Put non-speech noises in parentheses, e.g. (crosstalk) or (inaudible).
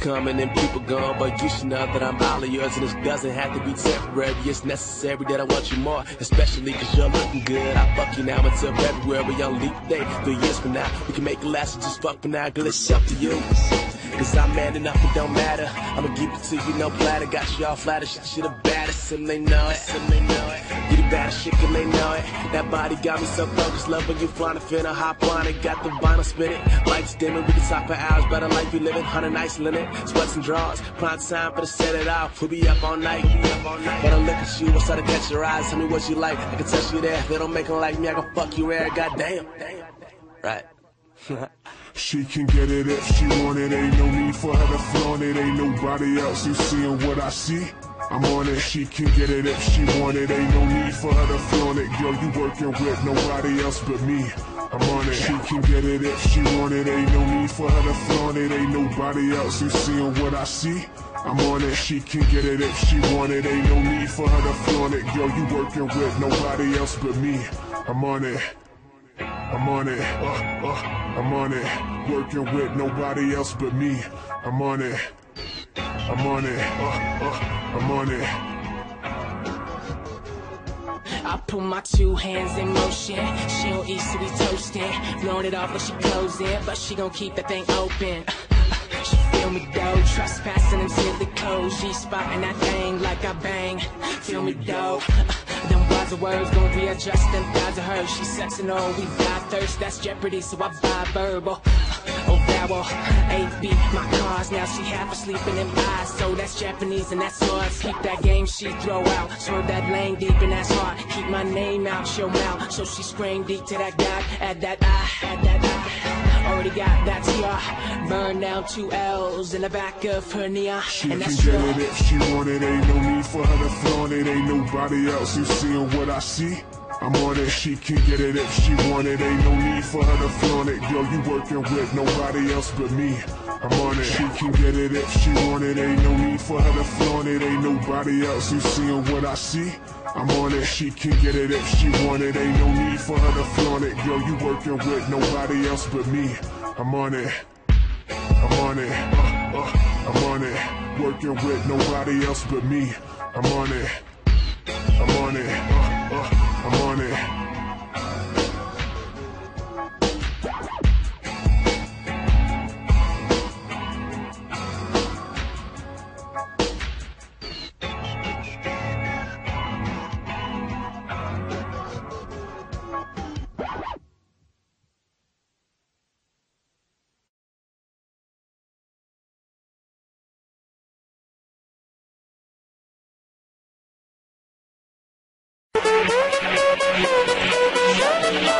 come and people gone, but you should know that I'm all of yours and this doesn't have to be temporary. It's necessary that I want you more, especially cause you're looking good. I fuck you now until February on leap day. Three years from now, we can make it last just fuck for now, girl, it's up to you. Cause I'm man enough, it don't matter. I'ma give it to you, no platter. Got you all flattered, shit, shit the baddest, and they know it, they know it. You shit, and they know it. That body got me so focused, when you flying, finna hop on it. Got the vinyl spinning, lights dimming, we can talk for hours, better life you living, hundred nights limit, sweats and draws. Prime time for to set it off, we'll be up all night. But I look at you, I start to catch your eyes, tell me what you like. I can touch you there, if they don't make it like me, I can fuck you there, goddamn. Right. (laughs) She can get it if she want it, ain't no need for her to flaunt it. Ain't nobody else who's seeing what I see. I'm on it, she can get it if she want it. Ain't no need for her to flaunt it. Girl, you working with nobody else but me. I'm on it, she can get it if she want it. Ain't no need for her to flaunt it. Ain't nobody else who's seeing what I see. I'm on it, she can get it if she want it. Ain't no need for her to flaunt it. Girl, you working with nobody else but me. I'm on it. I'm on it, uh, uh, I'm on it, working with nobody else but me. I'm on it, I'm on it, uh, uh, I'm on it. I put my two hands in motion. She don't eat, so we toasting. Blowing it off when she closing, but she gon' keep that thing open. (laughs) She feel me though, trespassing until the code. She spotting that thing like I bang. Feel me though. (laughs) Them wise words gon' readjust them thighs of her. She sexing on, we die thirst. That's jeopardy, so I buy verbal. Oh, vowel, A beat my cars. Now she half asleep in eyes. So that's Japanese and that's yours. Keep that game she throw out. Swerve that lane deep and that's hard. Keep my name out your mouth. So she scream deep to that God. Add that I, add that I. Already got that TR. Burn down two L's in the back of her neon. She And can that's get real. it if she want it. Ain't no need for her to flaunt it. Ain't nobody else who's seeing what I see. I'm on it, she can get it if she want it. Ain't no need for her to flaunt it. Girl, you working with nobody else but me. I'm on it, she can get it if she want it. Ain't no need for her to flaunt it. Ain't nobody else who's seeing what I see. I'm on it, she can get it if she want it. Ain't no need for her to flaunt it. Girl, you working with nobody else but me. I'm on it. I'm on it, uh, uh, I'm on it, working with nobody else but me. I'm on it, I'm on it, Thank you.